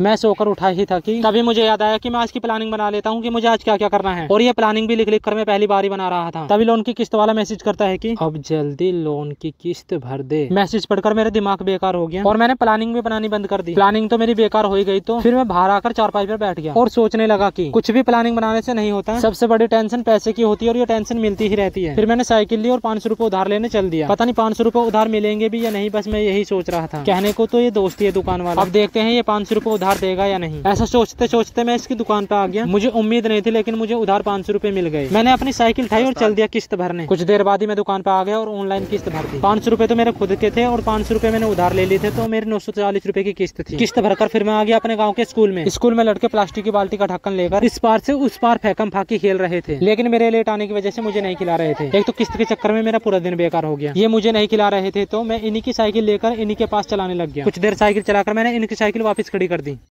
मैं सोकर उठा ही था कि तभी मुझे याद आया कि मैं आज की प्लानिंग बना लेता हूँ कि मुझे आज क्या क्या करना है। और ये प्लानिंग भी लिख लिख कर मैं पहली बार ही बना रहा था। तभी लोन की किस्त वाला मैसेज करता है कि, अब जल्दी लोन की किस्त भर दे। मैसेज पढ़कर मेरे दिमाग बेकार हो गया। और मैंने प्लानिंग भी बनानी बंद कर दी। प्लानिंग तो मेरी बेकार हो गई तो फिर मैं बाहर आकर चार पाँच पर बैठ गया। और सोचने लगा की, कुछ भी प्लानिंग बनाने से नहीं होता। सबसे बड़ी टेंशन पैसे की होती है और ये टेंशन मिलती ही रहती है। फिर मैंने साइकिल ली और पाँच सौ उधार लेने चल दिया। पता नहीं पाँच सौ उधार मिलेंगे भी या नहीं, बस मैं यही सोच रहा था। कहने को तो ये दोस्ती है दुकान वाला। अब देखते हैं ये पाँच सौ रुपए उधार देगा या नहीं? ऐसा सोचते सोचते मैं इसकी दुकान पे आ गया। मुझे उम्मीद नहीं थी लेकिन मुझे उधार पाँच सौ रूपए मिल गए। मैंने अपनी साइकिल उठाई और चल दिया किस्त भरने। कुछ देर बाद ही मैं दुकान पे आ गया और ऑनलाइन किस्त भर दी। पाँच सौ रूपए तो मेरे खुद के थे और पाँच सौ रूपए मैंने उधार ले लिए थे तो मेरे नौ सौ चालीस रूपए की किस्त थी। किस्त भरकर फिर मैं आ गया अपने गाँव के स्कूल में। स्कूल में लड़के प्लास्टिक की बाल्टी का ढक्कन लेकर इस पार से उस पार फेंकम फाकी खेल रहे थे। लेकिन मेरे लेट आने की वजह से मुझे नहीं खिला रहे थे। एक तो किस्त के चक्कर में मेरा पूरा दिन बेकार हो गया। ये मुझे नहीं खिला रहे थे तो मैं इन्हीं की साइकिल लेकर इन्हीं के पास चलाने लग गया। कुछ देर साइकिल चलाकर मैंने इनकी साइकिल वापस खड़ी कर दी।